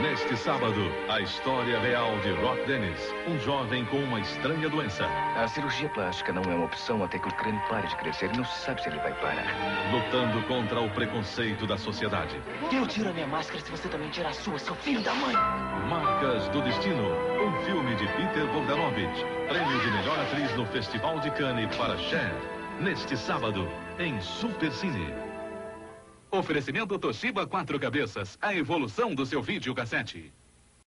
Neste sábado, a história real de Rock Dennis, um jovem com uma estranha doença. A cirurgia plástica não é uma opção até que o crânio pare de crescer e não se sabe se ele vai parar. Lutando contra o preconceito da sociedade. Eu tiro a minha máscara se você também tirar a sua, seu filho da mãe. Marcas do Destino, um filme de Peter Bogdanovich. Prêmio de melhor atriz no Festival de Cannes para Cher. Neste sábado, em Supercine. Oferecimento Toshiba Quatro Cabeças, a evolução do seu videocassete.